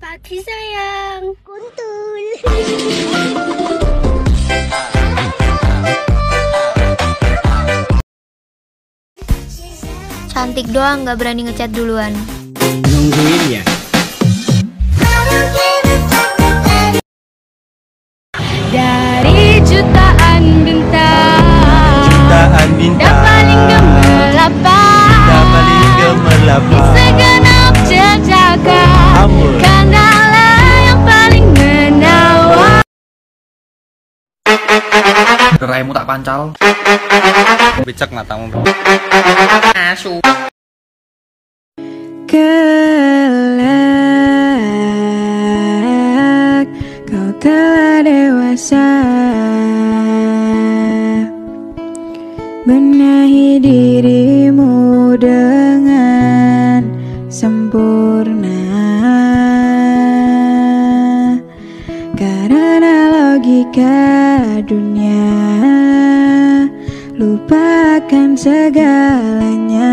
Hati sayang. Kuntul. Cantik doang gak berani ngechat duluan. Nungguin ya. Geraimu tak pancal. Becek matamu Asu. Kelak kau telah dewasa Benahi dirimu dengan sempurna Karena logika dunia Lupakan segalanya